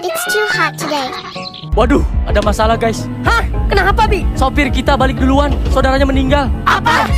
It's too hot today. Waduh, ada masalah guys. Hah? Kenapa, Bi? Sopir kita balik duluan, saudaranya meninggal. Apa?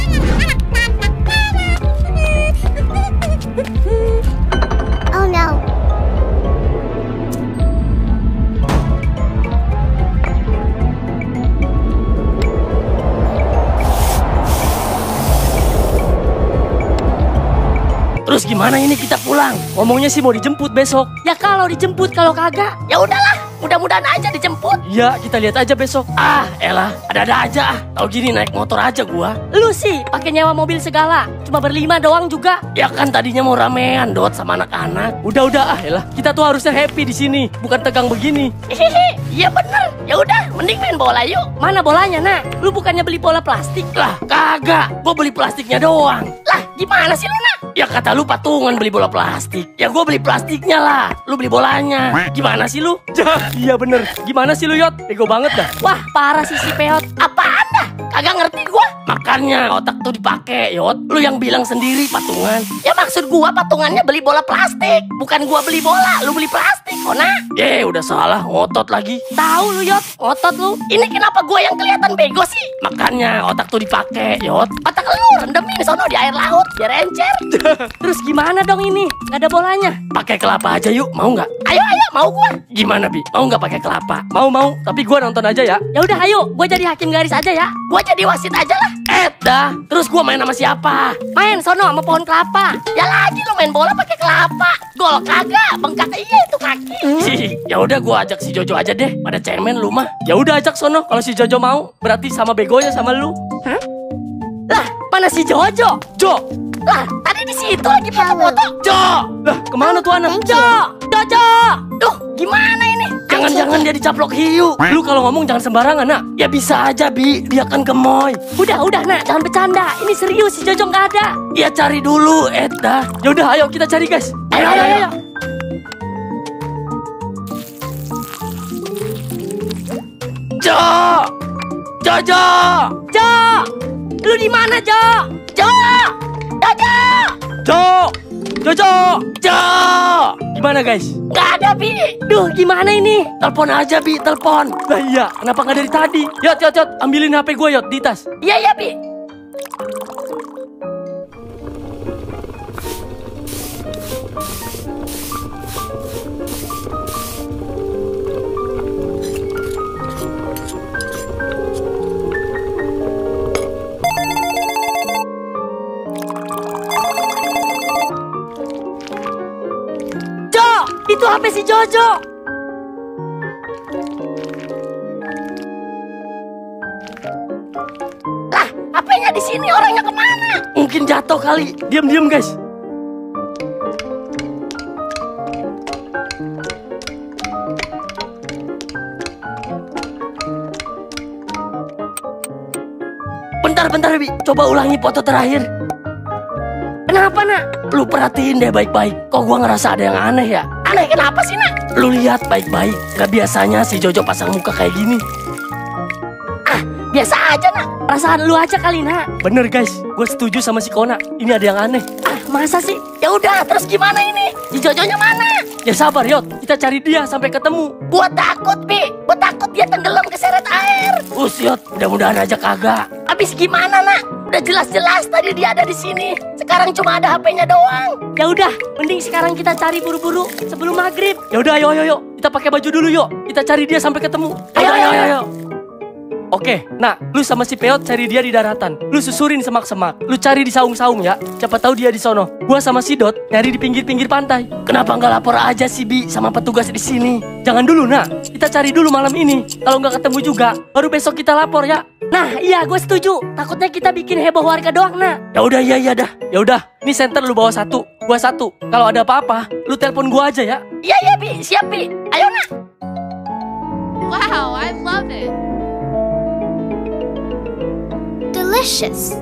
Terus gimana ini kita pulang? Ngomongnya sih mau dijemput besok. Ya kalau dijemput, kalau kagak, ya udahlah. Mudah-mudahan aja dijemput. Ya, kita lihat aja besok. Ah, elah, ada-ada aja ah. Tahu gini naik motor aja gua. Lu sih pakai nyewa mobil segala. Cuma berlima doang juga. Ya kan tadinya mau ramean dot sama anak-anak. Udah-udah ah, elah. Kita tuh harusnya happy di sini, bukan tegang begini. Hehehe, iya bener. Ya udah, mending main bola yuk. Mana bolanya, Nak? Lu bukannya beli bola plastik? Lah, kagak. Gua beli plastiknya doang. Lah, gimana sih lu, Nak? Ya kata lu patungan beli bola plastik. Ya gua beli plastiknya lah. Lu beli bolanya. Gimana sih lu? iya bener. Gimana sih lu Yot? Bego banget dah. Wah, parah sih si Peot. Apaan dah? Kagak ngerti gua. Makanya otak tuh dipakai Yot. Lu yang bilang sendiri patungan. Ya maksud gua patungannya beli bola plastik. Bukan gua beli bola, lu beli plastik, Kona. Eh udah salah ngotot lagi. Tahu lu, Yot. Otot lu. Ini kenapa gua yang kelihatan bego sih? Makanya otak tuh dipakai Yot. Otak lu rendemin sono di air laut biar encer. Terus gimana dong ini? Gak ada bolanya. Pakai kelapa aja yuk, mau nggak? Ayo ayo mau gua. Gimana bi? Mau nggak pakai kelapa? Mau mau, tapi gua nonton aja ya. Ya udah ayo, gua jadi hakim garis aja ya. Gua jadi wasit aja lah. Eh dah, terus gua main sama siapa? Main sono sama pohon kelapa. Ya lagi lu main bola pakai kelapa. Gol kagak, bengkak iya itu kaki. ya udah gua ajak si Jojo aja deh. Pada cemen lu mah. Ya udah ajak sono kalau si Jojo mau. Berarti sama begonya sama lu. Lah, mana si Jojo? Jo, Lah, tadi di situ lagi foto-foto. Jo. Lah, ke mana tuh anak? Jo, Jojo. Duh, gimana ini? Jangan-jangan dia dicaplok hiu. Lu kalau ngomong jangan sembarangan, nak. Ya bisa aja, Bi. Dia kan gemoy. Udah, udah, nak, jangan bercanda. Ini serius si Jojo nggak ada. Ya cari dulu, Ed dah. Ya udah, ayo kita cari, guys. Ayo, ayo, ayo. Jo. Jojo. Jo, di mana Jo? Jo, Jojo. Jo. Jojo. Jo. Gimana, guys? Nggak ada, Bi. Duh, gimana ini? Telepon aja, Bi. Telepon. Lah iya, kenapa nggak dari tadi? Yot, yot, yot. Ambilin HP gue, Yot, di tas. Iya, iya, Bi. Itu HP si Jojo. Lah, HP-nya di sini, orangnya ke mana? Mungkin jatuh kali. Diam-diam, guys. Bentar, bentar, Bi. Coba ulangi foto terakhir. Kenapa, nak? Lu perhatiin deh baik-baik. Kok gua ngerasa ada yang aneh ya? Aneh kenapa sih, nak? Lu lihat baik-baik. Gak biasanya si Jojo pasang muka kayak gini. Ah, biasa aja, nak. Perasaan lu aja kali, nak. Bener guys, gue setuju sama si Kona. Ini ada yang aneh. Ah, masa sih? Ya udah, terus gimana ini? Si Jojonya mana? Ya sabar Yot, kita cari dia sampai ketemu. Gua takut, Bi. Gua takut dia tenggelam keseret air. Us Yot, mudah-mudahan aja kagak. Habis gimana, nak? Udah jelas-jelas tadi dia ada di sini. Sekarang cuma ada HP-nya doang. Ya udah, mending sekarang kita cari buru-buru sebelum maghrib. Ya udah, ayo, ayo, ayo. Kita pakai baju dulu yuk. Kita cari dia sampai ketemu. Ayo, ayo, ayo. Oke, nah, lu sama si Peot cari dia di daratan. Lu susurin semak-semak. Lu cari di saung-saung ya. Siapa tahu dia di sono. Gua sama si Dot nyari di pinggir-pinggir pantai. Kenapa nggak lapor aja si Bi sama petugas di sini? Jangan dulu, nak. Kita cari dulu malam ini. Kalau nggak ketemu juga, baru besok kita lapor ya. Nah, iya gue setuju. Takutnya kita bikin heboh warga doang, nak. Ya udah, iya, iya dah. Ya udah, ini center lu bawa satu, gua satu. Kalau ada apa-apa, lu telepon gua aja ya. Iya, iya, Bi. Siap, Bi. Ayo, nak. Wow, I love it. Delicious.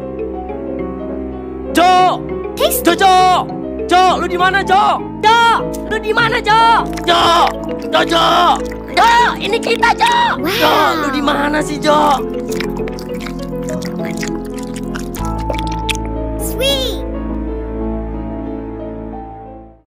Jo, Tasty. Jojo, Jo, lu di mana Jo? Jo, lu di mana, Jo? Jo, Jojo, Jo, ini kita, Jo. Jo, lu di mana sih Jo? Sweet.